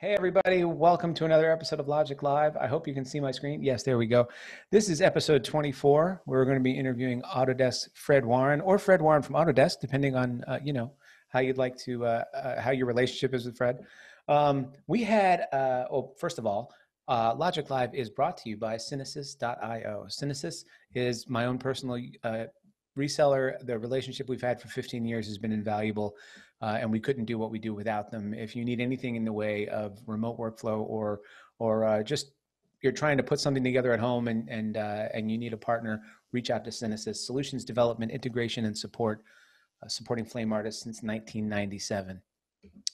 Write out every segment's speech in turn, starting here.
Hey, everybody, welcome to another episode of Logik Live. I hope you can see my screen. Yes, there we go. This is episode 24. We're going to be interviewing Autodesk Fred Warren or Fred Warren from Autodesk, depending on, uh, you know, how you'd like to, uh, uh, how your relationship is with Fred. Um, we had, uh, oh, first of all, uh, Logik Live is brought to you by Cinesys.io. Synesis is my own personal uh, reseller. The relationship we've had for 15 years has been invaluable uh, and we couldn't do what we do without them. If you need anything in the way of remote workflow or or uh, just you're trying to put something together at home and and uh, and you need a partner, reach out to Cinesys Solutions Development, Integration, and Support, uh, supporting flame artists since 1997.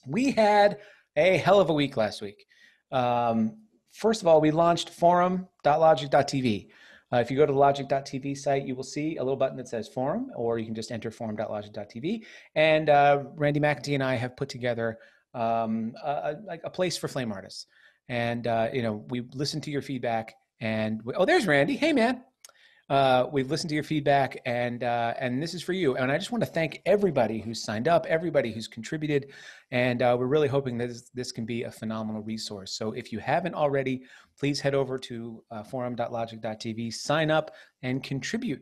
We had a hell of a week last week. Um, first of all, we launched forum.logik.tv. Uh, if you go to the logik.tv site, you will see a little button that says forum, or you can just enter forum.logik.tv. And uh, Randy McEntee and I have put together um, a, a, a, place for flame artists. And, uh, you know, we listen to your feedback and, we, oh, there's Randy. Hey, man. Uh, we've listened to your feedback, and uh, and this is for you. And I just want to thank everybody who's signed up, everybody who's contributed, and uh, we're really hoping that this, this, can be a phenomenal resource. So if you haven't already, please head over to uh, forum.logik.tv, sign up, and contribute.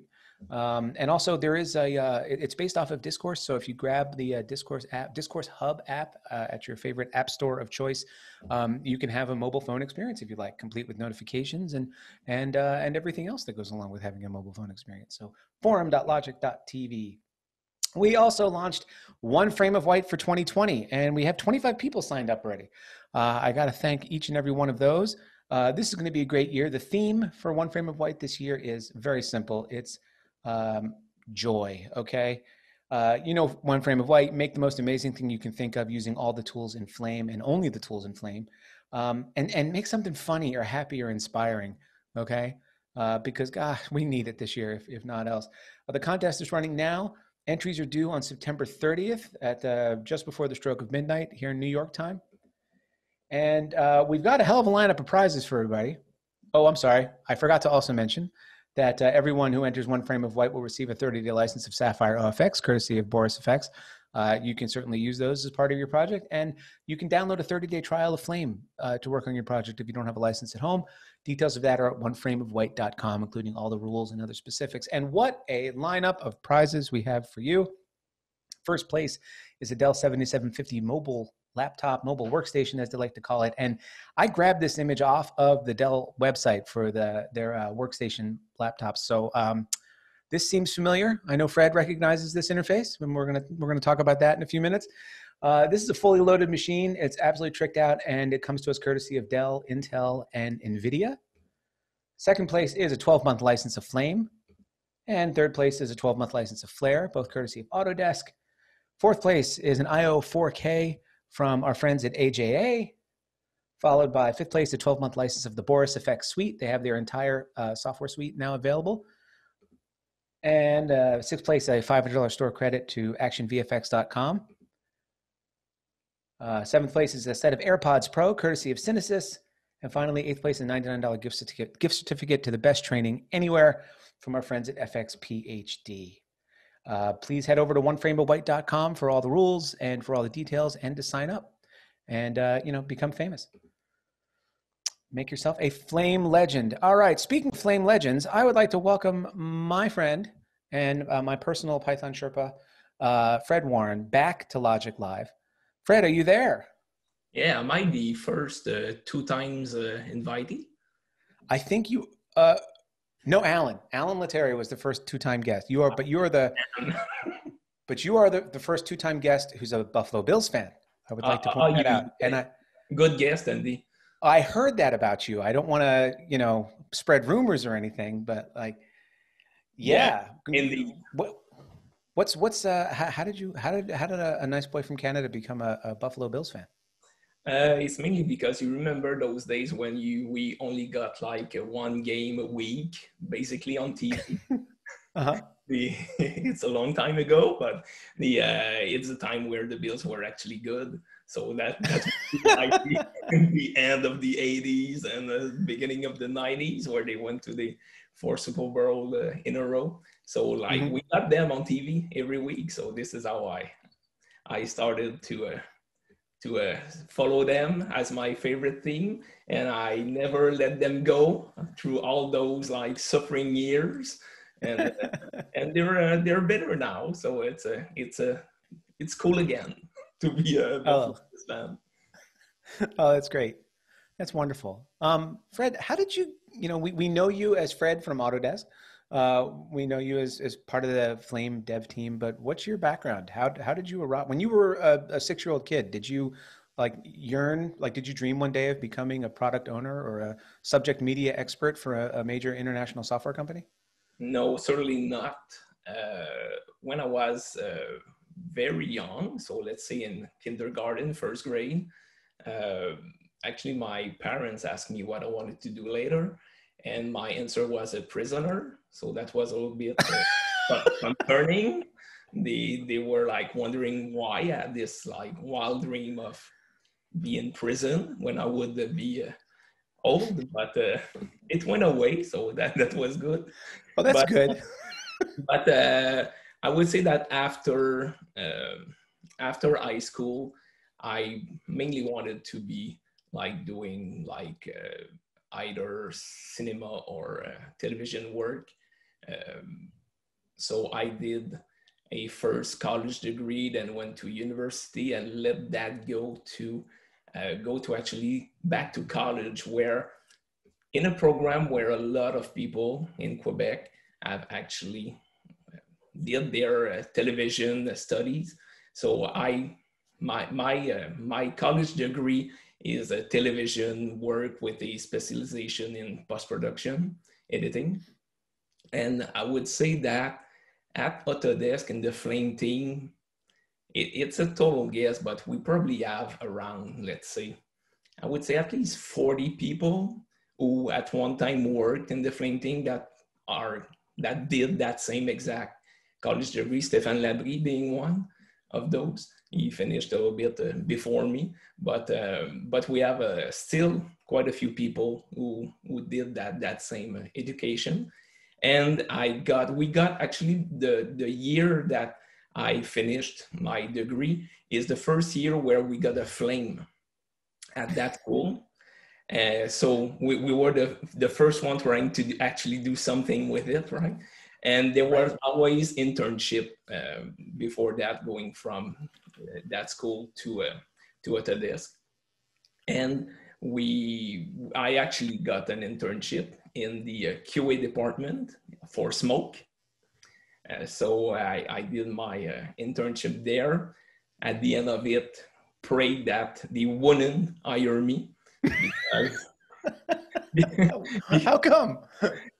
Um, and also, there is a uh, it's based off of Discourse. So if you grab the uh, Discourse app, Discourse Hub app uh, at your favorite app store of choice, um, you can have a mobile phone experience if you like, complete with notifications and and uh, and everything else that goes along with having a mobile phone experience. So forum.logik.tv. We also launched One Frame of White for 2020, and we have 25 people signed up already. Uh, I got to thank each and every one of those. Uh, this is going to be a great year. The theme for One Frame of White this year is very simple. It's um, joy. Okay. Uh, you know, one frame of white, make the most amazing thing you can think of using all the tools in Flame and only the tools in Flame. Um, and, and make something funny or happy or inspiring. Okay. Uh, because, gosh, we need it this year, if, if not else. Uh, the contest is running now. Entries are due on September 30th at uh, just before the stroke of midnight here in New York time. And uh, we've got a hell of a lineup of prizes for everybody. Oh, I'm sorry. I forgot to also mention that uh, everyone who enters one frame of white will receive a 30 day license of Sapphire OFX, courtesy of Boris FX. Uh, you can certainly use those as part of your project, and you can download a 30 day trial of Flame uh, to work on your project if you don't have a license at home. Details of that are at oneframeofwhite.com, including all the rules and other specifics. And what a lineup of prizes we have for you! First place is a Dell 7750 mobile laptop mobile workstation as they like to call it. And i grabbed this image off of the dell website for the their uh, workstation laptops. So um, this seems familiar. I know fred recognizes this interface and we're going to we're to talk about that in a few minutes. Uh, this is a fully loaded machine. It's absolutely tricked out and it comes to us courtesy of dell intel and nvidia. Second place is a 12 month license of flame. And third place is a 12 month license of flare both courtesy of autodesk. Fourth place is an io 4k from our friends at AJA, followed by fifth place, a 12 month license of the Boris FX suite. They have their entire uh, software suite now available. And uh, sixth place, a $500 store credit to actionvfx.com. Uh, seventh place is a set of AirPods Pro, courtesy of Cinesys. And finally, eighth place, a $99 gift certificate, gift certificate to the best training anywhere from our friends at FX PhD. Uh, please head over to oneframeofwhite.com for all the rules and for all the details and to sign up and uh, you know become famous. Make yourself a flame legend. All right speaking of flame legends i would like to welcome my friend and uh, my personal python sherpa uh, fred warren back to logik live. Fred are you there? Yeah am i the first uh, two times uh, invitee. I think you no, Alan. Alan Latteri was the first two-time guest. You are, but you are the, but you are the, the first two-time guest who's a Buffalo Bills fan. I would like to uh, point uh, that out. And I, good guest, Andy. I heard that about you. I don't want to, you know, spread rumors or anything, but like, yeah. yeah Andy. What, what's what's uh? How, how, did you how did how did a, a nice boy from Canada become a, a Buffalo Bills fan? Uh, it's mainly because you remember those days when you we only got like one game a week, basically on TV. uh-huh. The, it's a long time ago, but the uh, it's a time where the Bills were actually good. So that that's like the, the, end of the 80s and the beginning of the 90s, where they went to the four Super Bowl uh, in a row. So like mm-hmm. we got them on TV every week. So this is how I I started to uh, to uh, follow them as my favorite team, and I never let them go through all those like suffering years. And and they're uh, they're better now, so it's a it's a it's cool again to be a oh. fan. oh, that's great. That's wonderful. Um, Fred, how did you, you know, we, we know you as Fred from Autodesk. Uh, we know you as, as part of the Flame dev team, but what's your background? How, how did you arrive? When you were a, a six year old kid, did you like yearn, like, did you dream one day of becoming a product owner or a subject media expert for a, a major international software company? No, certainly not. Uh, when I was uh, very young, so let's say in kindergarten, first grade, uh, actually my parents asked me what I wanted to do later, and my answer was a prisoner. So that was a little bit uh, concerning. They they were like wondering why I had this like wild dream of being in prison when I would be uh, old, but uh, it went away, so that that was good. Oh, that's but, good. but uh, I would say that after uh, after high school, I mainly wanted to be like doing like uh, either cinema or uh, television work. Um, so I did a first college degree, then went to university and let that go to uh, go to actually back to college where in a program where a lot of people in Quebec have actually did their uh, television studies. So I my my uh, my college degree is a television work with a specialization in post-production editing. And I would say that at Autodesk and the Flame team, it, it's a total guess, but we probably have around, let's say, I would say at least 40 people who at one time worked in the Flame team that are that did that same exact college degree, Stéphane Labrie being one of those. He finished a little bit uh, before me, but uh, but we have uh, still quite a few people who who did that that same education, and I got we got actually the the year that I finished my degree is the first year where we got a flame at that school. Uh, so we, we were the, the first one trying to actually do something with it, right? And there was always internship uh, before that, going from that school to uh, to Autodesk, and we I actually got an internship in the uh, QA department for smoke. Uh, so I, I did my uh, internship there. At the end of it, prayed that they wouldn't hire me. Because, How come?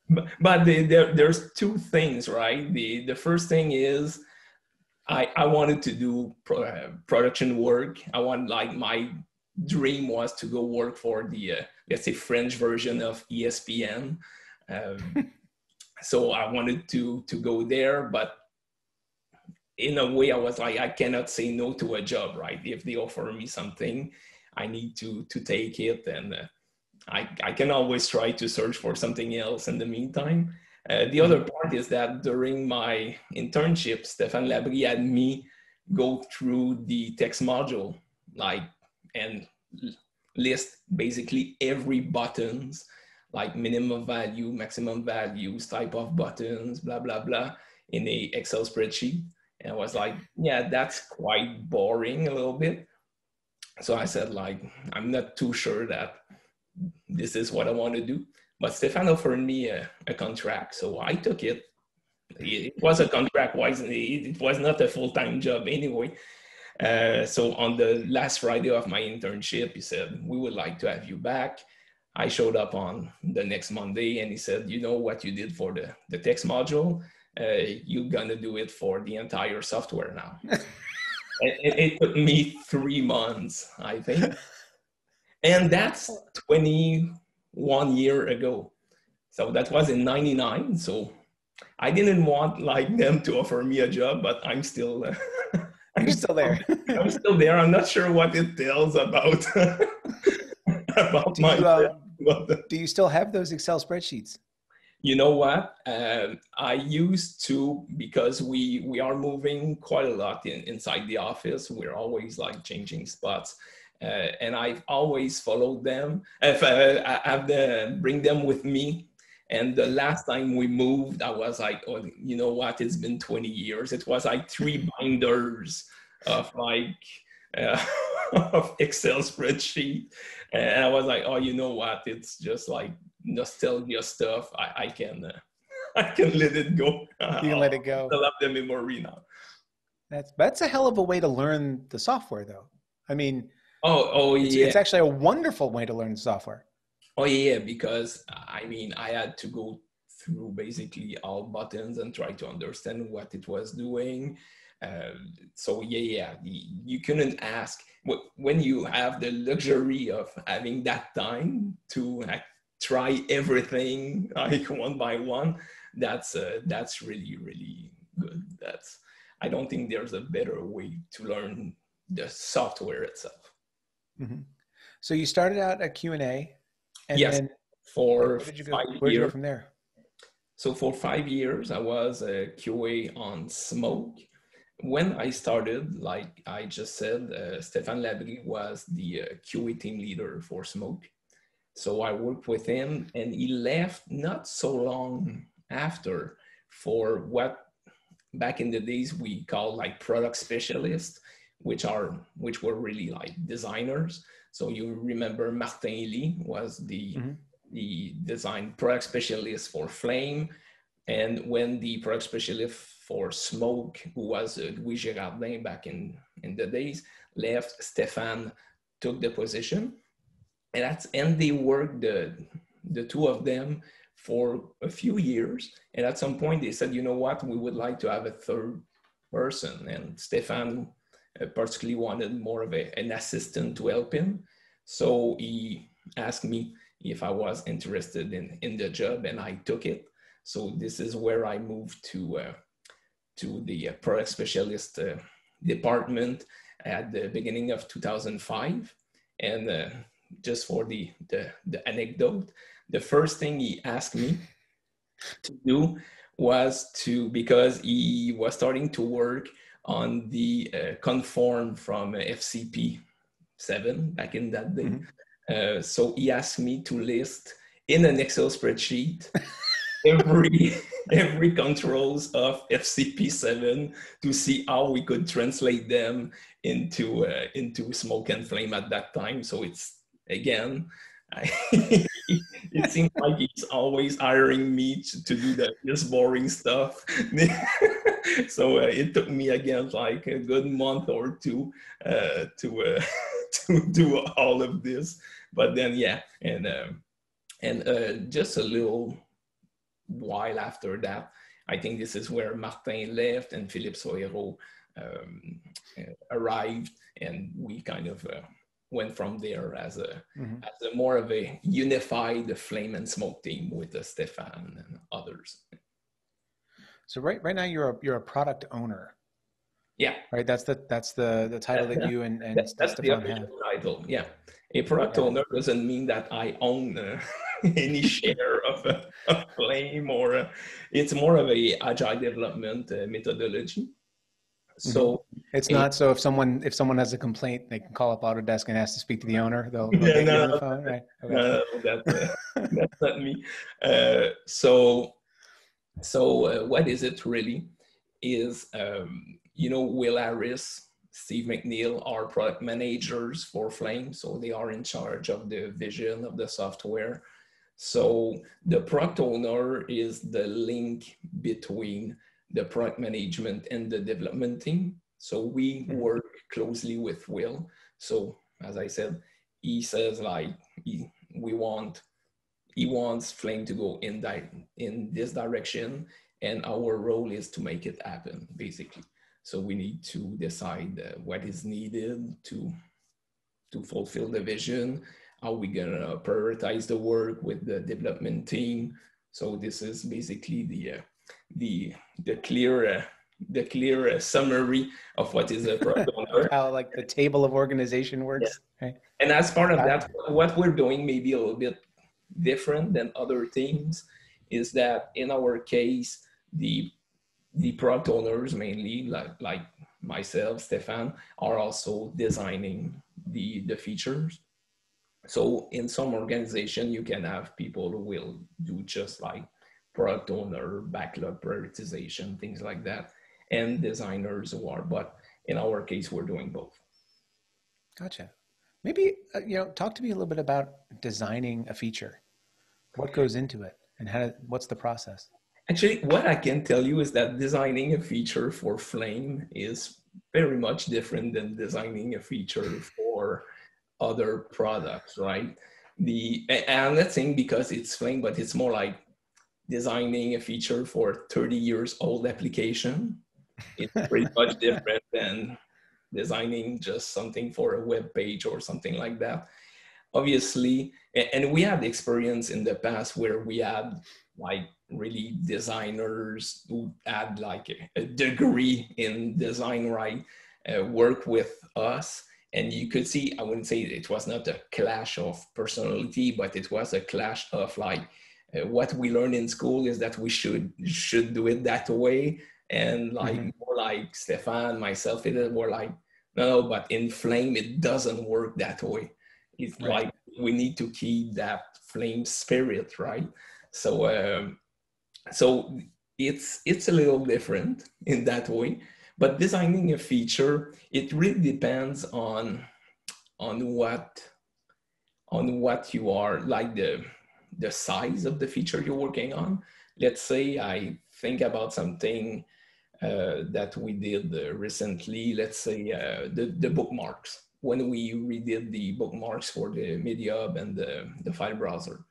But, but the, there's two things, right? The the first thing is I, I wanted to do pro, uh, production work. I want like my dream was to go work for the uh, let's say French version of ESPN. Um, so I wanted to to go there, but in a way I was like I cannot say no to a job, right? If they offer me something, I need to to take it, and uh, I I can always try to search for something else in the meantime. Uh, the other part is that during my internship, Stéphane Labrie had me go through the text module, like, and list basically every buttons, like minimum value, maximum values, type of buttons, blah, blah, blah, in a Excel spreadsheet. And I was like, yeah, that's quite boring a little bit. So I said, like, I'm not too sure that this is what I want to do. But Stéphane offered me a, a contract, so I took it. It was a contract, wasn't it? It was not a full time job anyway. Uh, so on the last Friday of my internship, he said, "We would like to have you back." I showed up on the next Monday, and he said, "You know what you did for the the text module? Uh, you're gonna do it for the entire software now." it, it took me three months, I think, and that's twenty one year ago. So that was in 99. So I didn't want like them to offer me a job, but I'm still, uh, I'm still there. I'm still there. I'm not sure what it tells about, about do my, you, uh, do you still have those Excel spreadsheets? you know what? Um, I used to because we we are moving quite a lot in, inside the office. We're always like changing spots. Uh, and I've always followed them. If uh, I have to bring them with me. And the last time we moved, I was like, oh, you know what? It's been 20 years. It was like three binders of like uh, of Excel spreadsheet, and I was like, oh, you know what? It's just like nostalgia stuff. I, I can uh, I can let it go. You can let it go. I love the memory now. That's that's a hell of a way to learn the software, though. I mean, oh oh it's, yeah, it's actually a wonderful way to learn software. Oh yeah, because I mean, I had to go through basically all buttons and try to understand what it was doing. Uh, so yeah, yeah, you couldn't ask when you have the luxury of having that time to try everything like one by one. That's uh, that's really really good. That's I don't think there's a better way to learn the software itself. Mm-hmm. So you started out at Q and A, and yes, for where did you go? Where did you go from there? So for five years, I was a QA on Smoke, when I started, like I just said, uh, Stéphane Labrie was the uh, QA team leader for Smoke. So I worked with him and he left not so long after for what back in the days we call like product specialists, which are which were really like designers. So you remember Martin Ely was the mm-hmm. the design product specialist for Flame. And when the product specialist for Smoke, who was uh, Louis Girardin back in, in the days, left, Stéphane took the position. And, that's, and they worked, the, the two of them, for a few years. And at some point, they said, you know what, we would like to have a third person. And Stéphane uh, particularly wanted more of a, an assistant to help him. So he asked me if I was interested in, in the job, and I took it. So this is where I moved to uh, to the uh, product specialist uh, department at the beginning of 2005. And uh, just for the, the, the anecdote, the first thing he asked me to do was to, because he was starting to work on the uh, conform from FCP 7 back in that day. Mm-hmm. Uh, so he asked me to list in an Excel spreadsheet every every controls of FCP7 to see how we could translate them into uh, into smoke and flame at that time. So it's again, I, it seems like he's always hiring me to, to do the just boring stuff. so uh, it took me again like a good month or two uh, to uh, to do all of this. But then yeah, and um, and uh, just a little while after that, I think this is where Martin left and Philippe Soeiro um, uh, arrived, and we kind of uh, went from there as a mm-hmm. as a more of a unified flame and smoke team with uh, Stéphane and others. So right right now you're a you're a product owner. Yeah. Right. That's the that's the the title that you and, and that's, that's the official title. Yeah. A product yeah. owner doesn't mean that I own uh, any share of a, a flame or a, it's more of a agile development uh, methodology. So mm-hmm. it's it, not so if someone if someone has a complaint, they can call up Autodesk and ask to speak to the owner. They'll, they'll yeah, no, the phone, right? Okay. no, that's, uh, that's not me. Uh, so so uh, what is it really? Is um, you know Will Harris Steve McNeil are product managers for Flame, so they are in charge of the vision of the software. So the product owner is the link between the product management and the development team. So we mm-hmm. work closely with Will. So as I said, he says like he, we want he wants Flame to go in that in this direction, and our role is to make it happen, basically. So we need to decide uh, what is needed to, to fulfill the vision. How we gonna prioritize the work with the development team? So this is basically the uh, the the clear uh, the clear uh, summary of what is a product owner. How like the table of organization works. Yeah. Okay. And as part of that, what we're doing maybe a little bit different than other teams is that in our case, the the product owners mainly, like like myself, Stéphane, are also designing the the features. So in some organization, you can have people who will do just like product owner, backlog prioritization, things like that, and designers who are. But in our case, we're doing both. Gotcha. Maybe uh, you know, talk to me a little bit about designing a feature. What goes into it, and how? What's the process? Actually, what I can tell you is that designing a feature for Flame is very much different than designing a feature for other products, right? The and I'm not saying because it's Flame, but it's more like designing a feature for 30 years old application. It's pretty much different than designing just something for a web page or something like that. Obviously, and we had experience in the past where we had like really designers who had like a, degree in design, right? Uh, work with us. And you could see, I wouldn't say it was not a clash of personality, but it was a clash of like, uh, what we learned in school is that we should should do it that way and like mm-hmm. more like stefan myself it more like no, but in flame, it doesn't work that way. It's right. like we need to keep that flame spirit, right? So, um, so it's it's a little different in that way. But designing a feature, it really depends on on what on what you are like the the size of the feature you're working on. Let's say I think about something uh, that we did uh, recently, let's say uh, the, the bookmarks, when we redid the bookmarks for the Media Hub and the, the file browser.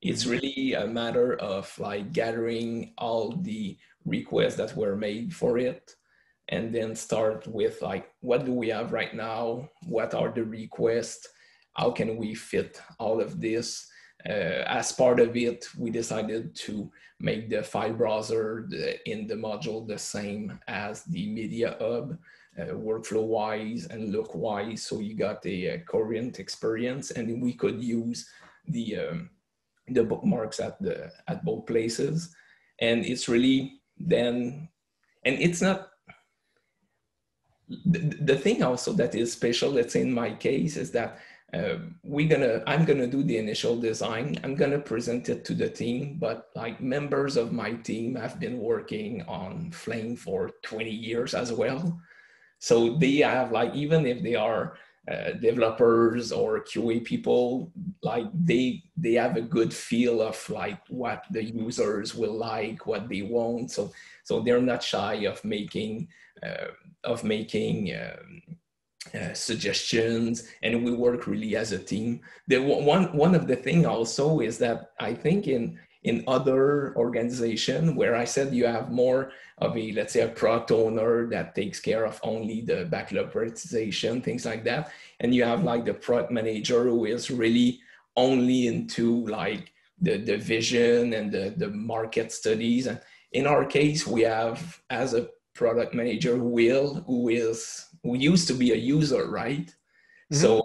It's mm-hmm. really a matter of like gathering all the requests that were made for it and then start with like what do we have right now what are the requests how can we fit all of this uh, as part of it, we decided to make the file browser the, in the module the same as the Media Hub, uh, workflow-wise and look-wise. So you got a, current experience, and we could use the um, the bookmarks at the at both places. And it's really then, and it's not the, the thing also that is special. Let's say in my case is that uh, we're gonna i'm gonna do the initial design i'm gonna present it to the team but like members of my team have been working on flame for 20 years as well so they have like even if they are uh, developers or qa people like they they have a good feel of like what the users will like what they want. So so they're not shy of making uh, of making um, uh, suggestions. And we work really as a team. The one one of the thing also is that i think in in other organization where i said you have more of a let's say a product owner that takes care of only the backlog prioritization things like that and you have like the product manager who is really only into like the, the vision and the, the market studies and in our case we have as a product manager will who is who used to be a user, right? Mm-hmm. So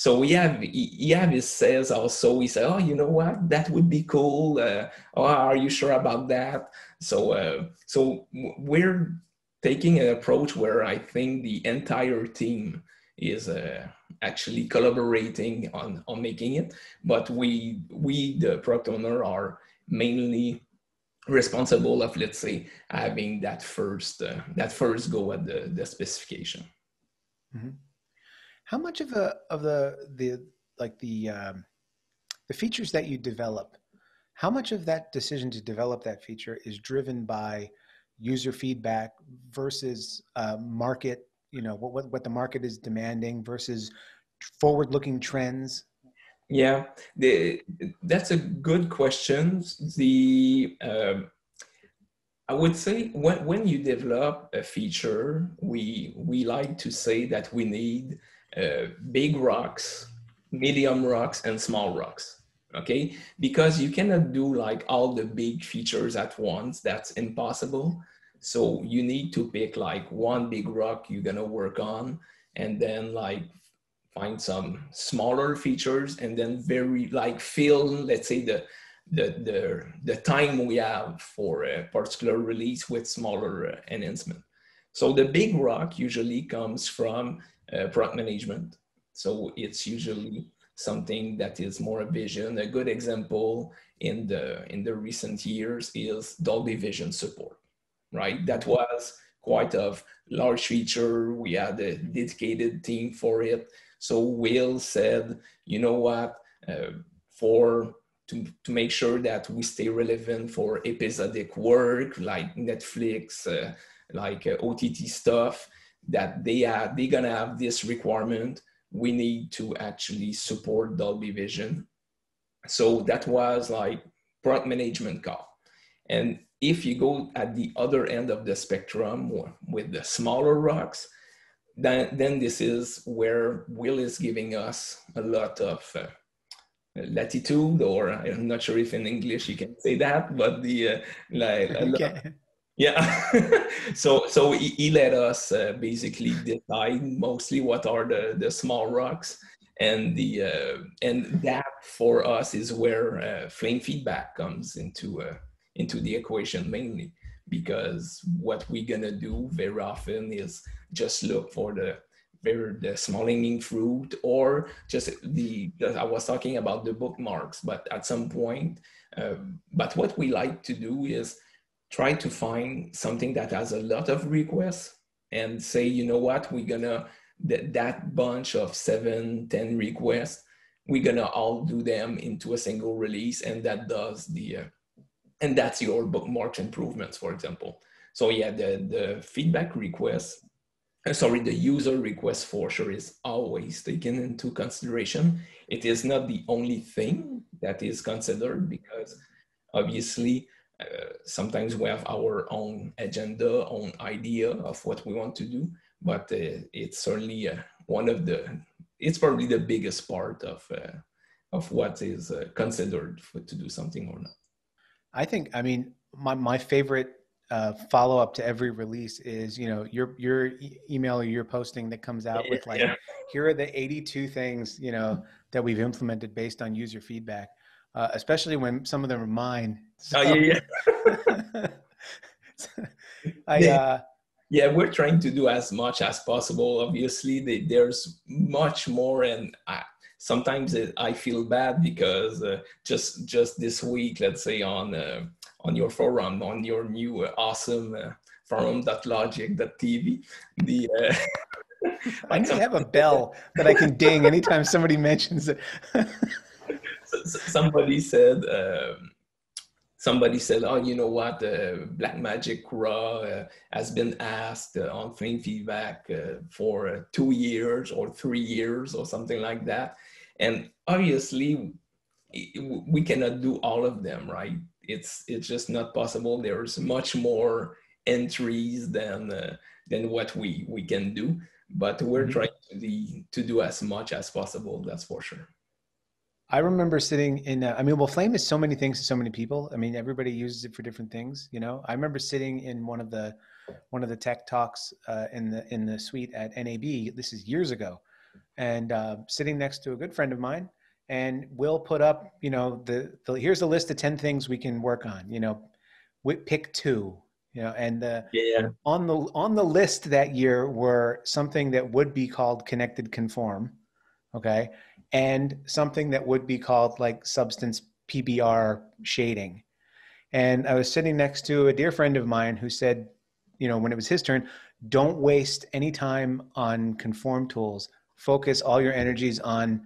so we have he have his sales also. We say, oh, you know what, that would be cool. Uh, oh, are you sure about that? So uh, so we're taking an approach where I think the entire team is uh, actually collaborating on on making it, but we we the product owner are mainly responsible of let's say having that first uh, that first go at the the specification Mm-hmm. How much of the of the the like the um, the features that you develop? How much of that decision to develop that feature is driven by user feedback versus uh, market? You know what, what what the market is demanding versus forward-looking trends. Yeah, the, that's a good question. The um, I would say when, when you develop a feature, we, we like to say that we need uh, big rocks, medium rocks, and small rocks. Okay, because you cannot do like all the big features at once. That's impossible. So you need to pick like one big rock you're gonna work on, and then like find some smaller features, and then very like fill, let's say the the, the, the time we have for a particular release with smaller uh, enhancement. So the big rock usually comes from uh, product management. So it's usually something that is more a vision. A good example in the in the recent years is Dolby Vision support, right? That was quite a large feature. We had a dedicated team for it. So Will said, you know what, uh, for to, to make sure that we stay relevant for episodic work like Netflix, uh, like uh, OTT stuff, that they are they're gonna have this requirement. We need to actually support Dolby Vision. So that was like product management call. And if you go at the other end of the spectrum with the smaller rocks, then, then this is where Will is giving us a lot of uh, latitude, or I'm not sure if in English you can say that, but the uh, like, okay. Yeah. so so he, he, let us uh, basically decide mostly what are the the small rocks, and the uh, and that for us is where uh, flame feedback comes into uh, into the equation mainly because what we're gonna do very often is just look for the very the small hanging fruit or just the i was talking about the bookmarks but at some point uh, but what we like to do is try to find something that has a lot of requests and say you know what we're gonna that, that bunch of seven ten requests we're gonna all do them into a single release and that does the uh, and that's your bookmarks improvements for example so yeah the the feedback requests uh, sorry, the user request for sure is always taken into consideration. It is not the only thing that is considered because obviously uh, sometimes we have our own agenda, own idea of what we want to do, but uh, it's certainly uh, one of the, it's probably the biggest part of, uh, of what is uh, considered for, to do something or not. I think, I mean, my, my favorite uh, follow up to every release is you know your your e- email or your posting that comes out with like yeah. here are the 82 things you know that we've implemented based on user feedback uh, especially when some of them are mine so, oh yeah, yeah. I, uh, yeah we're trying to do as much as possible obviously they, there's much more and I, sometimes it, i feel bad because uh, just just this week let's say on uh, on your forum, on your new uh, awesome uh, forum.logik.tv. The uh, I need to have a bell that I can ding anytime somebody mentions it. Somebody said. Um, somebody said, "Oh, you know what? Uh, Blackmagic Raw uh, has been asked uh, on Flame Feedback uh, for uh, two years or three years or something like that." And obviously, we cannot do all of them, right? it's it's just not possible. There's much more entries than uh, than what we we can do, but we're mm-hmm. trying to, the, to do as much as possible. That's for sure. I remember sitting in. Uh, I mean, well, Flame is so many things to so many people. I mean, everybody uses it for different things. You know, I remember sitting in one of the one of the tech talks uh, in the in the suite at NAB. This is years ago, and uh, sitting next to a good friend of mine and we'll put up you know the, the here's a list of 10 things we can work on you know we pick two you know and the yeah. on the on the list that year were something that would be called connected conform okay and something that would be called like substance pbr shading and i was sitting next to a dear friend of mine who said you know when it was his turn don't waste any time on conform tools focus all your energies on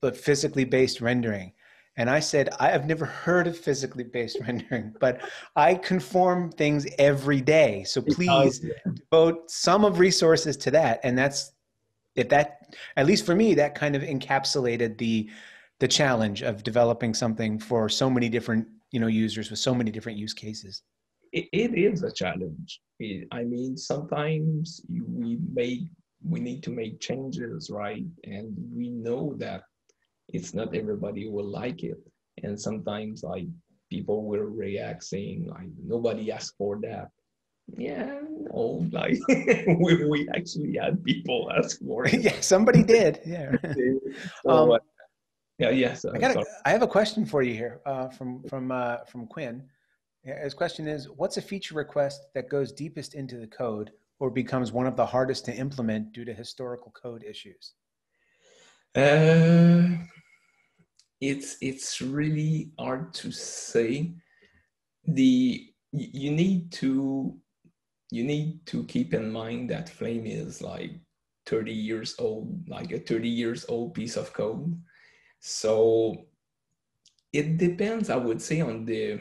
but physically based rendering. And I said, I have never heard of physically based rendering, but I conform things every day. So please devote some of resources to that. And that's if that, at least for me, that kind of encapsulated the the challenge of developing something for so many different you know users with so many different use cases. it, it is a challenge. It, I mean, sometimes we make we need to make changes, right? And we know that it's not everybody will like it and sometimes like people will react saying like nobody asked for that yeah no like we, we actually had people ask for it yeah somebody did yeah so, um, uh, Yeah, yes. I got. I have a question for you here uh, from from uh, from Quinn. His question is, what's a feature request that goes deepest into the code or becomes one of the hardest to implement due to historical code issues? Uh, it's it's really hard to say. The you need to you need to keep in mind that Flame is like 30 years old, like a 30 years old piece of code. So it depends, I would say, on the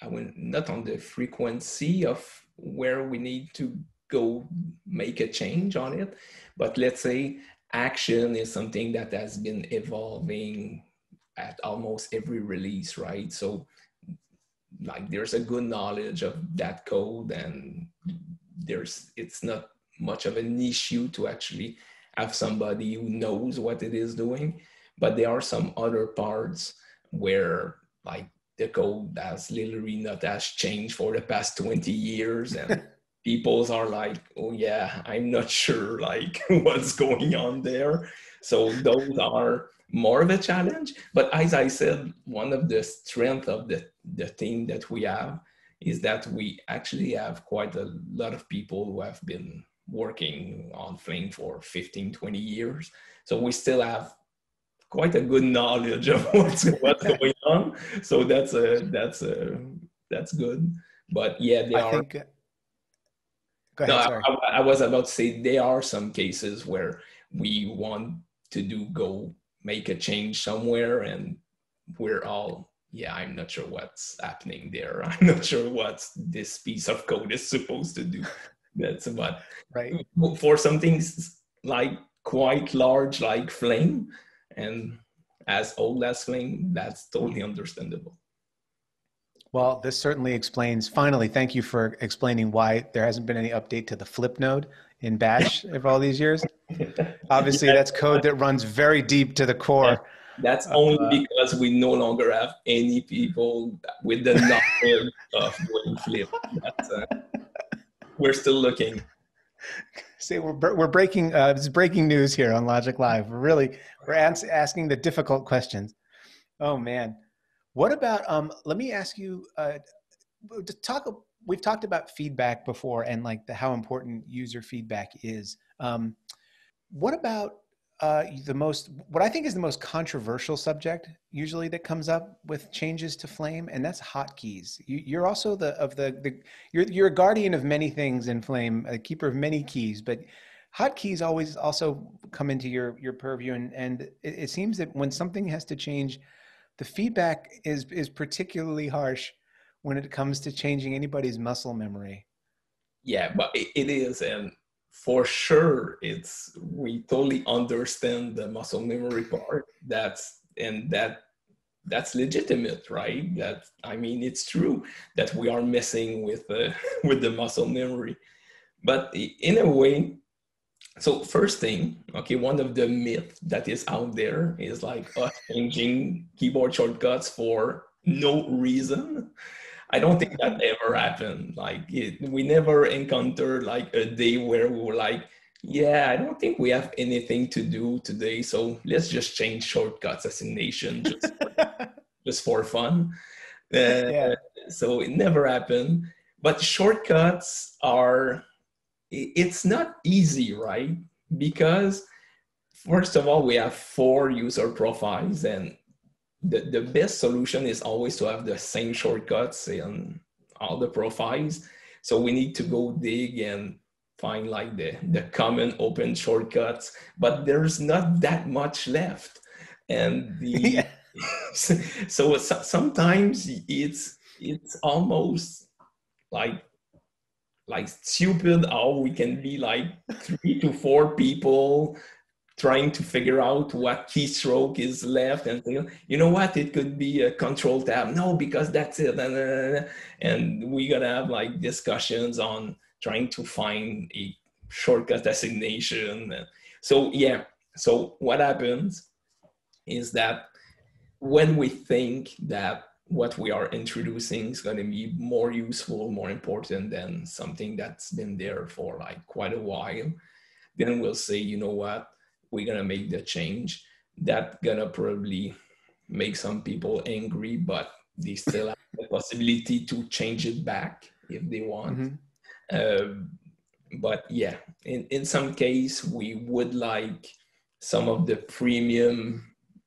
I mean, not on the frequency of where we need to go make a change on it, but let's say action is something that has been evolving at almost every release, right? So like there's a good knowledge of that code and there's it's not much of an issue to actually have somebody who knows what it is doing but there are some other parts where like the code has literally not has changed for the past 20 years and people's are like oh yeah i'm not sure like what's going on there. So those are more of a challenge but as i said one of the strength of the, the team that we have is that we actually have quite a lot of people who have been working on flame for 15 20 years so we still have quite a good knowledge of what's, what's going on. So that's a that's a that's good. But yeah, they I are. Think, uh, go ahead, no, I, I, was about to say there are some cases where we want to do go make a change somewhere, and we're all yeah, I'm not sure what's happening there. I'm not sure what this piece of code is supposed to do. That's about right for some things like quite large, like flame and as old as Flame, that's totally understandable. Well, this certainly explains. Finally, thank you for explaining why there hasn't been any update to the flip node in Batch over all these years. Obviously, that's code that runs very deep to the core. That's only uh, because we no longer have any people with the knowledge of doing flip. Uh, we're still looking. See, we're we're breaking uh, this is breaking news here on Logik Live. We're really we're ans- asking the difficult questions. Oh man, what about um? Let me ask you uh, to talk. We've talked about feedback before and like the how important user feedback is. Um, what about uh, the most what I think is the most controversial subject usually that comes up with changes to Flame, and that's hotkeys. You, are also the of the the you're you're a guardian of many things in Flame, a keeper of many keys, but hotkeys always also come into your your purview, and and it, it seems that when something has to change, the feedback is is particularly harsh when it comes to changing anybody's muscle memory. Yeah, but it, it is, and for sure it's we totally understand the muscle memory part. That's and that that's legitimate right? That i mean it's true that we are messing with the with the muscle memory. But in a way so first thing okay one of the myths that is out there is like us changing keyboard shortcuts for no reason I don't think that ever happened. Like it, we never encountered like a day where we were like, yeah, I don't think we have anything to do today, so let's just change shortcuts assignation just for, just for fun. Uh, yeah. So it never happened. But shortcuts are, it's not easy, right? Because first of all, we have four user profiles, and the, the best solution is always to have the same shortcuts in all the profiles. So we need to go dig and find like the, the common open shortcuts, but there's not that much left. And the, yeah. so, so sometimes it's, it's almost like like stupid how we can be like three to four people trying to figure out what keystroke is left and you know what? It could be a control tab. No because that's it. And, we're gonna have like discussions on trying to find a shortcut designation. So yeah. So what happens is that when we think that what we are introducing is going to be more useful more important than something that's been there for like quite a while then we'll say you know what we're gonna make the change. that gonna probably make some people angry, but they still have the possibility to change it back if they want. Mm-hmm. Uh, but yeah, in, in some case, we would like some of the premium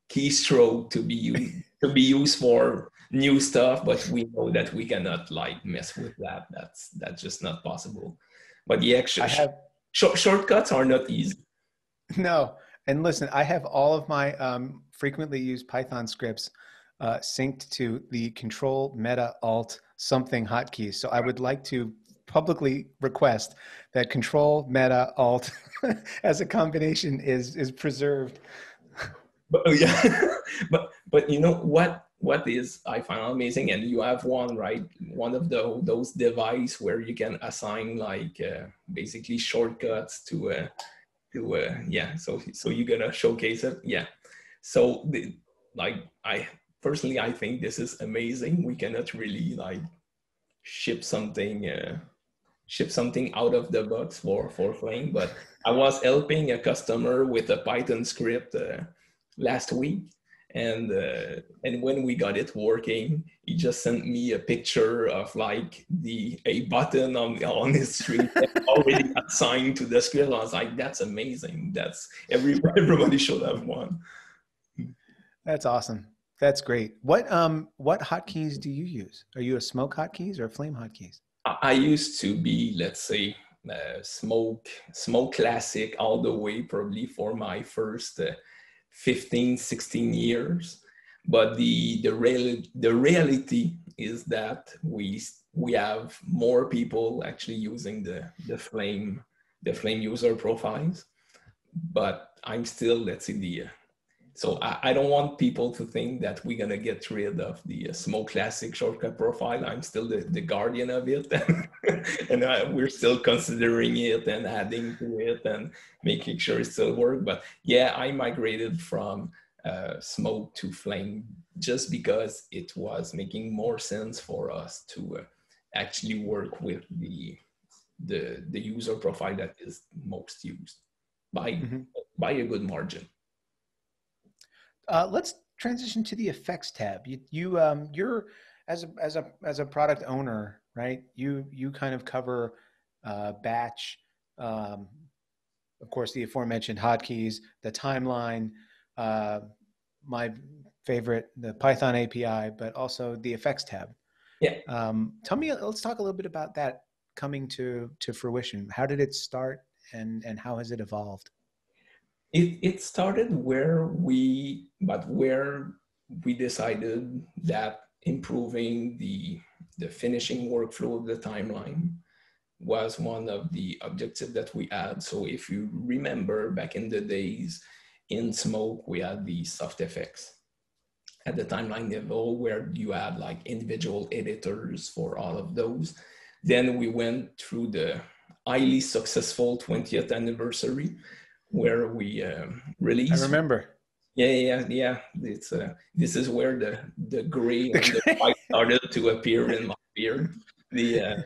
keystroke to be used, to be used for new stuff, but we know that we cannot like mess with that. That's that's just not possible. But the extra have, sh- shortcuts are not easy. No, and listen, I have all of my um, frequently used Python scripts uh, synced to the Control Meta Alt something hotkeys. So I would like to publicly request that Control Meta Alt as a combination is is preserved. But oh, yeah, but but you know what what is I find amazing, and you have one right, one of the those device where you can assign like uh, basically shortcuts to uh, to uh, yeah. So so you're gonna showcase it, yeah. So the, like I personally I think this is amazing. We cannot really like ship something uh, ship something out of the box for for Flame, but I was helping a customer with a Python script uh, last week and uh, and when we got it working he just sent me a picture of like the a button on on his screen already assigned to the script i was like that's amazing. That's every everybody should have one. That's awesome. That's great. What um what hotkeys do you use? Are you a smoke hotkeys or a flame hotkeys? I, I used to be let's say uh, smoke smoke classic all the way probably for my first uh, 15, 16 years. But the, the, real, the reality is that we, we have more people actually using the, the Flame, the Flame user profiles. But I'm still, let's see, the so I, I, don't want people to think that we're gonna get rid of the uh, Smoke Classic shortcut profile. I'm still the, the guardian of it, and I, we're still considering it and adding to it and making sure it still works. But yeah, I migrated from uh, Smoke to Flame just because it was making more sense for us to uh, actually work with the the the user profile that is most used by mm-hmm. by a good margin. Uh, let's transition to the effects tab. You, you um, you're as a as a as a product owner, right? You you kind of cover uh, batch, um, of course, the aforementioned hotkeys, the timeline, uh, my favorite, the Python API, but also the effects tab. Yeah. Um, tell me, let's talk a little bit about that coming to to fruition. How did it start, and and how has it evolved? It, it started where we, but where we decided that improving the, the finishing workflow of the timeline was one of the objectives that we had. So if you remember back in the days in Smoke, we had the soft effects at the timeline level where you had like individual editors for all of those. Then we went through the highly successful 20th anniversary where we uh, release. I remember. Yeah, yeah, yeah. It's uh, this is where the the gray and the white started to appear in my beard. The uh,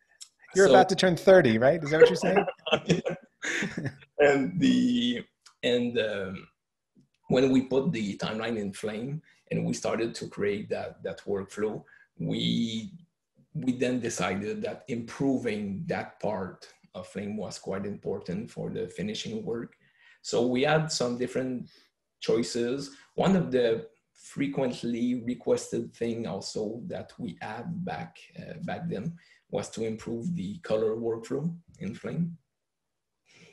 you're so, about to turn thirty, right? Is that what you're saying? and the and um, when we put the timeline in flame and we started to create that that workflow, we we then decided that improving that part of flame was quite important for the finishing work. So we had some different choices. One of the frequently requested thing also that we had back uh, back then was to improve the color workflow in Flame.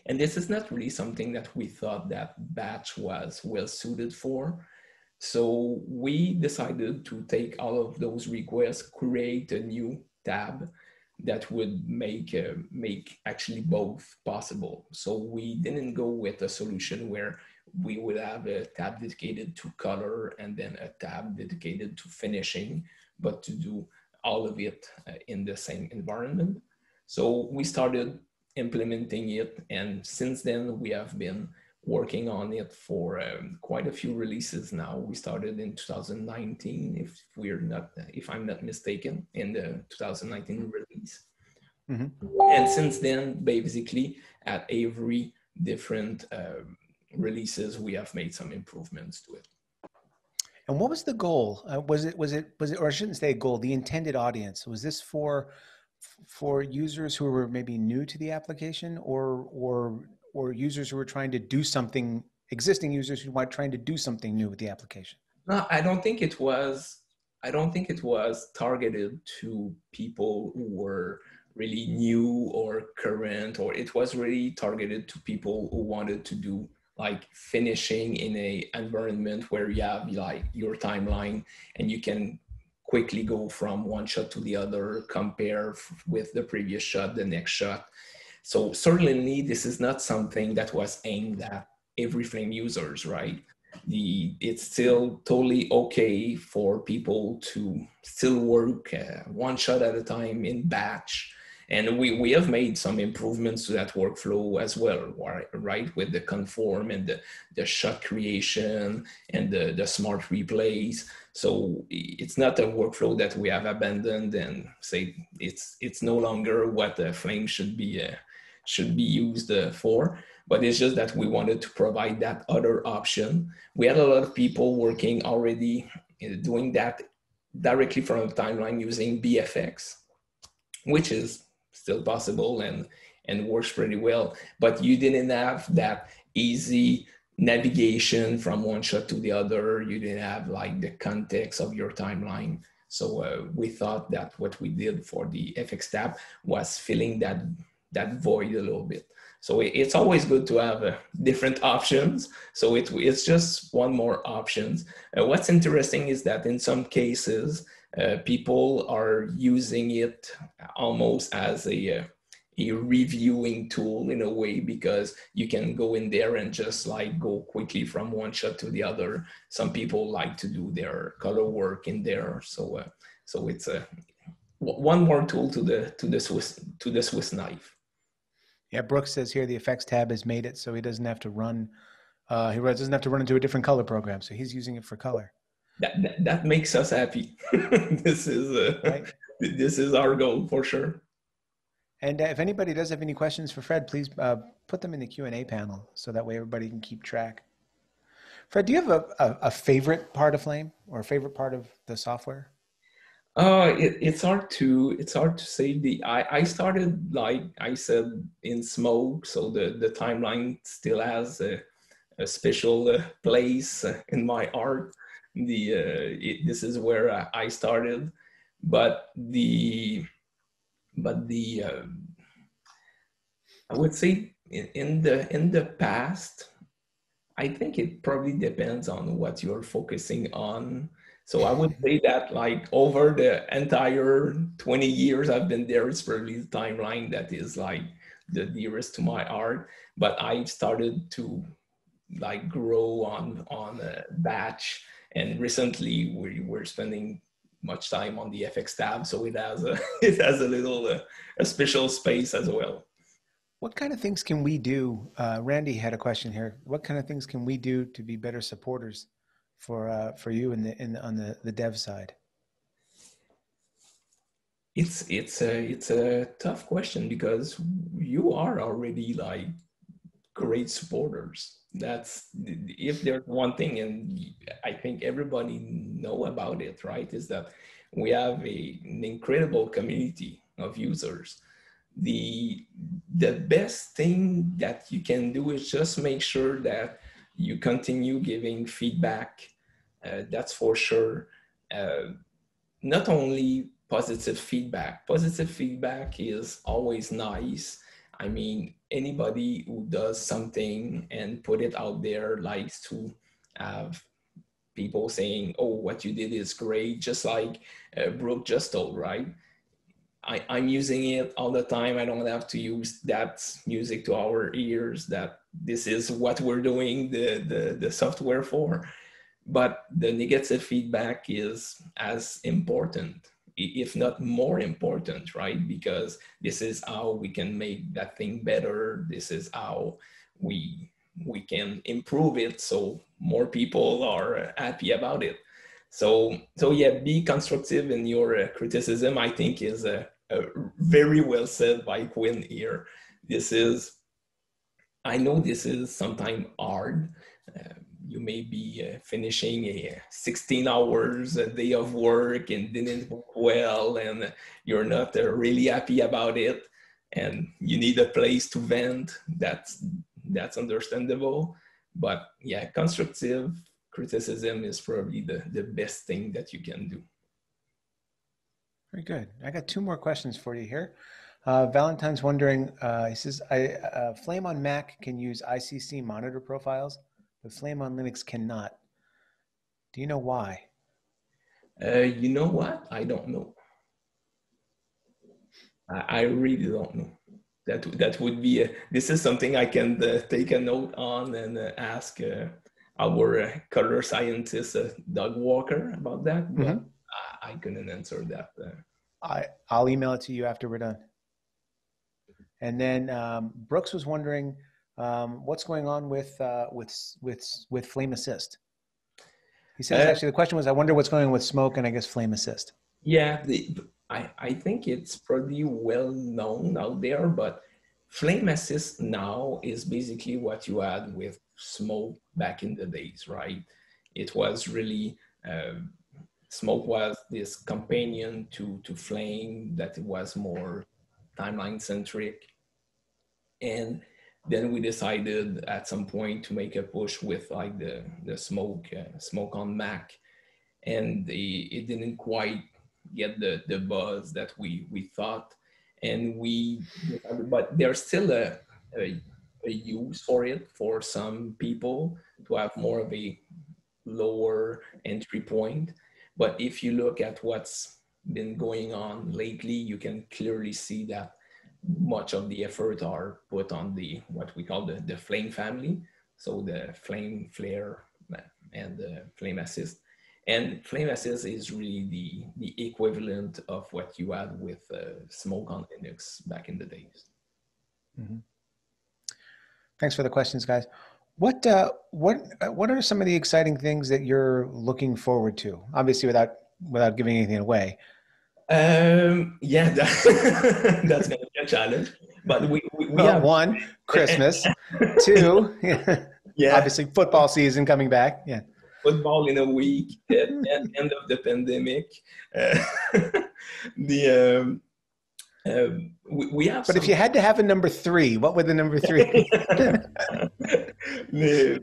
And this is not really something that we thought that batch was well suited for. So we decided to take all of those requests, create a new tab that would make uh, make actually both possible. So we didn't go with a solution where we would have a tab dedicated to color and then a tab dedicated to finishing, but to do all of it uh, in the same environment. So we started implementing it, and since then we have been working on it for um, quite a few releases now. We started in 2019, if we're not, if I'm not mistaken, in the 2019 release. Mm-hmm. And since then, basically, at every different uh, releases, we have made some improvements to it. And what was the goal? Uh, was it was it was it or I shouldn't say goal, the intended audience. Was this for for users who were maybe new to the application or or or users who were trying to do something existing users who were trying to do something new with the application? No, I don't think it was I don't think it was targeted to people who were really new or current or it was really targeted to people who wanted to do like finishing in a environment where you have like your timeline and you can quickly go from one shot to the other compare with the previous shot the next shot so certainly this is not something that was aimed at every flame users right the it's still totally okay for people to still work uh, one shot at a time in batch and we, we have made some improvements to that workflow as well, right? With the conform and the, the shot creation and the, the smart replays. So it's not a workflow that we have abandoned and say it's it's no longer what the flame should be uh, should be used uh, for. But it's just that we wanted to provide that other option. We had a lot of people working already uh, doing that directly from the timeline using BFX, which is still possible and and works pretty well. But you didn't have that easy navigation from one shot to the other. You didn't have like the context of your timeline. So uh, we thought that what we did for the FX tab was filling that that void a little bit. So it's always good to have uh, different options. So it, it's just one more options. Uh, what's interesting is that in some cases, uh, people are using it almost as a, uh, a reviewing tool in a way because you can go in there and just like go quickly from one shot to the other. Some people like to do their color work in there, so uh, so it's a one more tool to the to the Swiss to the Swiss knife. Yeah, Brooks says here the effects tab has made it so he doesn't have to run. Uh, he doesn't have to run into a different color program, so he's using it for color that, that, that makes us happy. this is uh, right. this is our goal for sure. And uh, if anybody does have any questions for Fred, please uh, put them in the Q and A panel so that way everybody can keep track. Fred, do you have a, a, a favorite part of Flame or a favorite part of the software? Uh, it, it's hard to it's hard to say. The I, I started like I said in smoke, so the the timeline still has a, a special uh, place in my art the uh, it, this is where I started, but the but the uh, I would say in, in the in the past, I think it probably depends on what you're focusing on. So I would say that like over the entire 20 years I've been there, it's probably the timeline that is like the dearest to my art. But I started to like grow on on a batch and recently we were spending much time on the FX tab, so it has a it has a little uh, a special space as well. What kind of things can we do? Uh, Randy had a question here. What kind of things can we do to be better supporters for uh, for you in the in on the the dev side? It's it's a it's a tough question because you are already like great supporters that's if there's one thing and i think everybody know about it right is that we have a, an incredible community of users the the best thing that you can do is just make sure that you continue giving feedback uh, that's for sure uh, not only positive feedback positive feedback is always nice I mean, anybody who does something and put it out there likes to have people saying, oh, what you did is great, just like uh, Brooke just told, right? I, I'm using it all the time. I don't have to use that music to our ears that this is what we're doing the, the, the software for. But the negative feedback is as important if not more important, right? Because this is how we can make that thing better. This is how we we can improve it so more people are happy about it. So so yeah, be constructive in your uh, criticism. I think is a very well said by Quinn here. This is I know this is sometimes hard. Uh, you may be uh, finishing a 16 hours a day of work and didn't work well, and you're not uh, really happy about it, and you need a place to vent. That's that's understandable. But yeah, constructive criticism is probably the, the best thing that you can do. Very good. I got two more questions for you here. Uh, Valentine's wondering, uh, he says, I, uh, Flame on Mac can use ICC monitor profiles, but Flame on Linux cannot. Do you know why? Uh, you know what? I don't know. I, I really don't know. That, that would be, a, this is something I can uh, take a note on and uh, ask our color scientist, Doug Walker, about that. Mm-hmm. I, couldn't answer that. I, I'll email it to you after we're done. And then um, Brooks was wondering um, what's going on with uh, with with with Flame Assist. He says uh, actually the question was I wonder what's going on with Smoke and I guess Flame Assist. Yeah, the, I I think it's pretty well known out there, but Flame Assist now is basically what you had with Smoke back in the days, right? It was really uh, Smoke was this companion to to Flame that it was more timeline centric. And then we decided at some point to make a push with like the, the smoke, uh, smoke on Mac. And the, it didn't quite get the, the buzz that we, we thought. And we, but there's still a, a, a use for it for some people to have more of a lower entry point. But if you look at what's been going on lately, you can clearly see that much of the effort are put on the what we call the, the flame family. So the flame flare and the flame assist. And flame assist is really the, the equivalent of what you had with uh, smoke on Linux back in the days. Mm-hmm. Thanks for the questions, guys. What uh, what uh, what are some of the exciting things that you're looking forward to? Obviously, without without giving anything away. Um, yeah, that, that's going to be a challenge. But we, we, we well, have one Christmas, two, yeah, obviously football season coming back. Yeah, football in a week at, at end of the pandemic. Uh, the um, uh, we, we, have. But some... if you had to have a number three, what would the number three?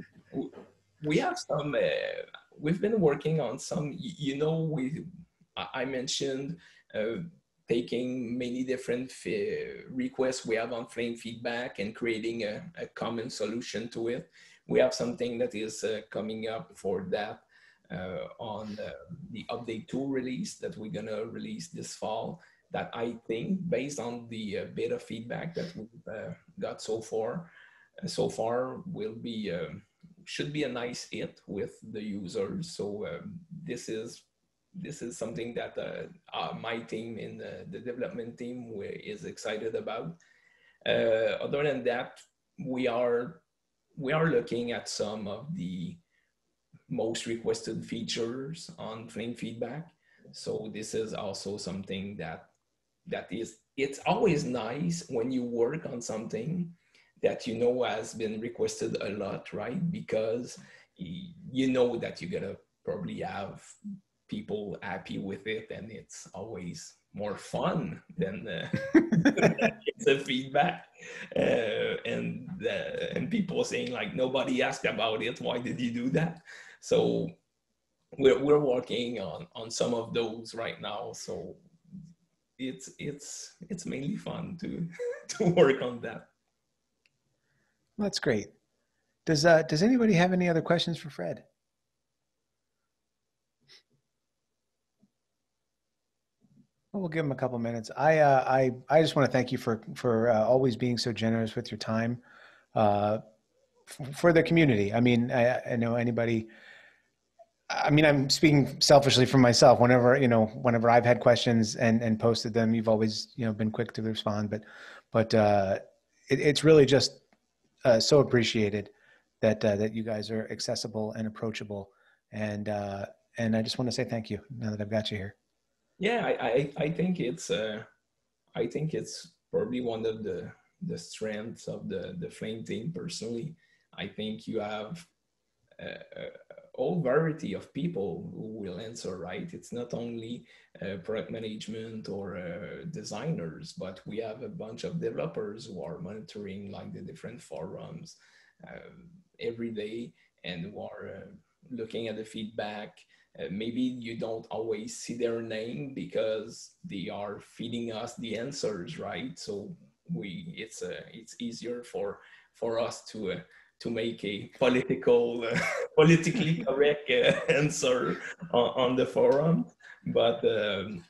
we have some. Uh, we've been working on some. You know, we I mentioned uh, taking many different requests we have on Flame feedback and creating a, a, common solution to it. We have something that is uh, coming up for that uh, on the update 2 release that we're gonna release this fall that I think based on the uh, beta feedback that we've uh, got so far, uh, so far will be, um, should be a nice hit with the users. So um, this is this is something that uh, uh, my team in the, the, development team is excited about. Uh, other than that, we are we are looking at some of the most requested features on Flame feedback. So this is also something that that is it's always nice when you work on something that you know has been requested a lot, right? Because you know that you're gonna probably have people happy with it and it's always more fun than uh, the feedback. Uh, and uh, and people saying like nobody asked about it. Why did you do that? So we're, we're working on on some of those right now. So it's it's it's mainly fun to to work on that that's great does uh does anybody have any other questions for fred Well, give them a couple minutes. I, uh, I, I just want to thank you for for uh, always being so generous with your time uh, for the community. I mean, I, I, know anybody. I mean, I'm speaking selfishly for myself. Whenever you know, whenever I've had questions and and posted them, you've always you know been quick to respond. But but uh, it, it's really just uh, so appreciated that uh, that you guys are accessible and approachable. And uh, and I just want to say thank you now that I've got you here yeah, I, I, I think it's uh, I think it's probably one of the the strengths of the the flame team personally i think you have a, a whole variety of people who will answer right? It's not only uh, product management or uh, designers but we have a bunch of developers who are monitoring like the different forums uh, every day and who are uh, looking at the feedback. Uh, maybe you don't always see their name because they are feeding us the answers right? So we it's uh, it's easier for for us to uh, to make a political uh, politically correct uh, answer on, on, the forum but um,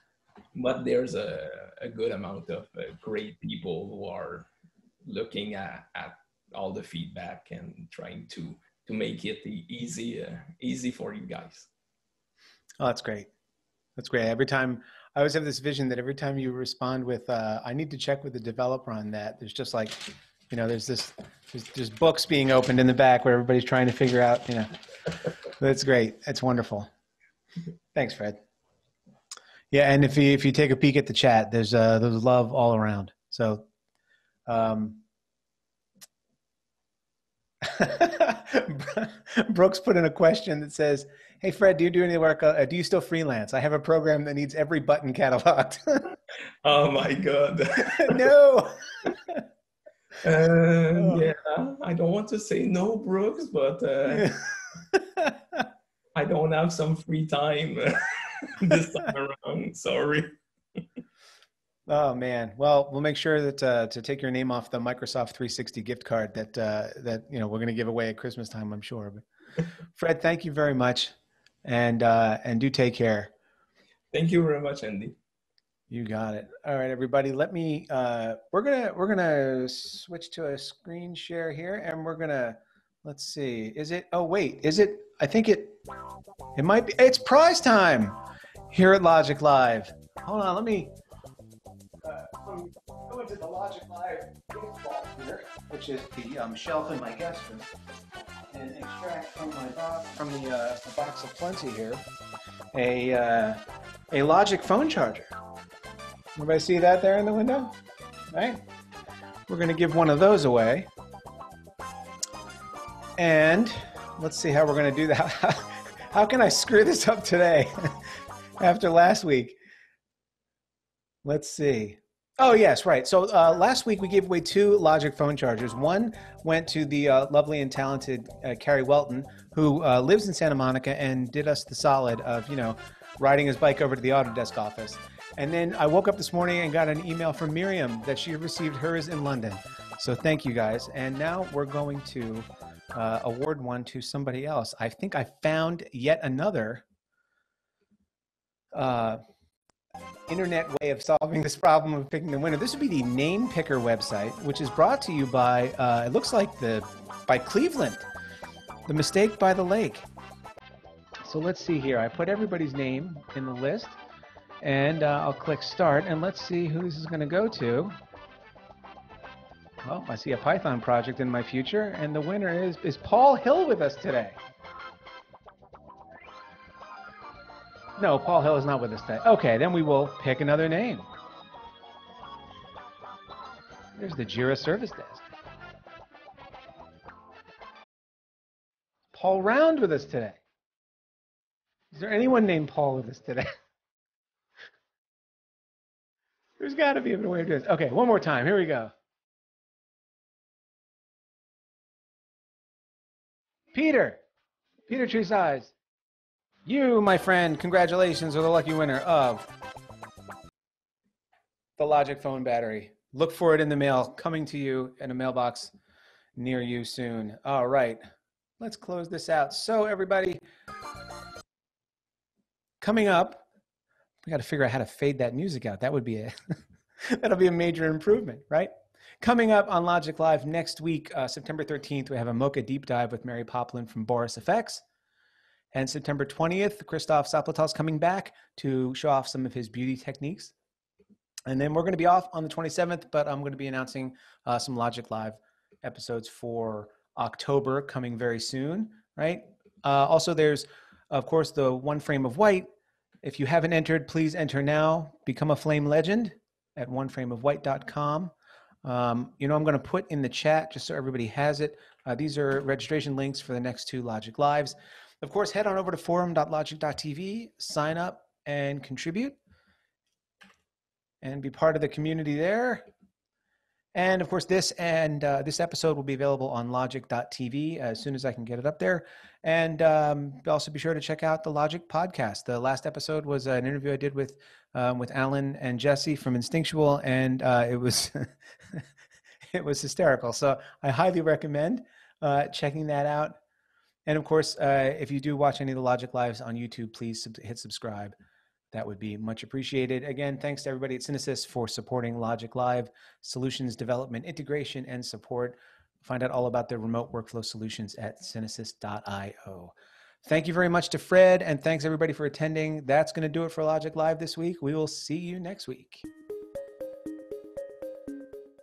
but there's a, a good amount of uh, great people who are looking at, at all the feedback and trying to to make it easy uh, easy for you guys. Oh that's great. That's great. Every time i always have this vision that every time you respond with uh, i need to check with the developer on that there's just like you know there's this there's, there's books being opened in the back where everybody's trying to figure out you know that's great that's wonderful thanks fred yeah and if you if you take a peek at the chat there's uh there's love all around so um Brooks put in a question that says, "Hey Fred, do you do any work? Uh, do you still freelance? I have a program that needs every button cataloged." oh my god! no. Uh, oh. Yeah, I don't want to say no, Brooks, but uh, I don't have some free time this time around. Sorry. Oh man. Well, we'll make sure that uh, to take your name off the Microsoft 360 gift card that uh, that you know we're going to give away at Christmas time. I'm sure. But Fred, thank you very much, and uh, and do take care. Thank you very much, Andy. You got it. All right, everybody. Let me. Uh, we're gonna we're gonna switch to a screen share here, and we're gonna. Let's see. Is it? Oh wait. Is it? I think it. It might be. It's prize time here at Logik Live. Hold on. Let me go into the Logik Live here, which is the um, shelf in my guest room, and extract from my box, from the, uh, the box of plenty here, a uh, a Logik phone charger. Everybody see that there in the window? Right? We're going to give one of those away. And let's see how we're going to do that. how can I screw this up today after last week? Let's see. Oh yes, right. So uh, last week we gave away two Logik phone chargers. One went to the uh, lovely and talented uh, Carrie Welton, who uh, lives in Santa Monica and did us the solid of you know riding his bike over to the Autodesk office. And then I woke up this morning and got an email from Miriam that she received hers in London. So thank you guys. And now we're going to uh, award one to somebody else. I think I found yet another uh, internet way of solving this problem of picking the winner. This would be the Name Picker website, which is brought to you by, uh, it looks like the, by Cleveland, The Mistake by the Lake. So let's see here. I put everybody's name in the list and uh, I'll click start and let's see who this is going to go to. Well, I see a Python project in my future and the winner is, is Paul Hill with us today. No, Paul Hill is not with us today. Okay, then we will pick another name. There's the Jira Service Desk. Paul Round with us today. Is there anyone named Paul with us today? There's got to be a way of doing this. Okay, one more time. Here we go. Peter. Peter True Size. You, my friend, congratulations, are the lucky winner of the Logik phone battery. Look for it in the mail, coming to you in a mailbox near you soon. All right, let's close this out. So, everybody, coming up, we got to figure out how to fade that music out. That would be a that'll be a major improvement, right? Coming up on Logik Live next week, uh, September 13th, we have a Mocha deep dive with Mary Poplin from Boris FX. And September 20th, Christoph Saplatal is coming back to show off some of his beauty techniques. And then we're going to be off on the 27th, but I'm going to be announcing uh, some Logik Live episodes for October coming very soon, right? Uh, also, there's, of course, the One Frame of White. If you haven't entered, please enter now. Become a Flame Legend at oneframeofwhite.com. Um, you know, I'm going to put in the chat just so everybody has it. Uh, these are registration links for the next two Logik Lives. Of course, head on over to forum.logik.tv, sign up and contribute, and be part of the community there. And of course, this and uh, this episode will be available on logik.tv as soon as I can get it up there. And um, also be sure to check out the Logik podcast. The last episode was an interview I did with um, with Alan and Jesse from Instinctual, and uh, it was it was hysterical. So I highly recommend uh, checking that out. And of course, uh, if you do watch any of the Logik Lives on YouTube, please sub- hit subscribe. That would be much appreciated. Again, thanks to everybody at Cinesys for supporting Logik Live, solutions development, integration, and support. Find out all about their remote workflow solutions at cinesys.io. Thank you very much to Fred, and thanks everybody for attending. That's going to do it for Logik Live this week. We will see you next week.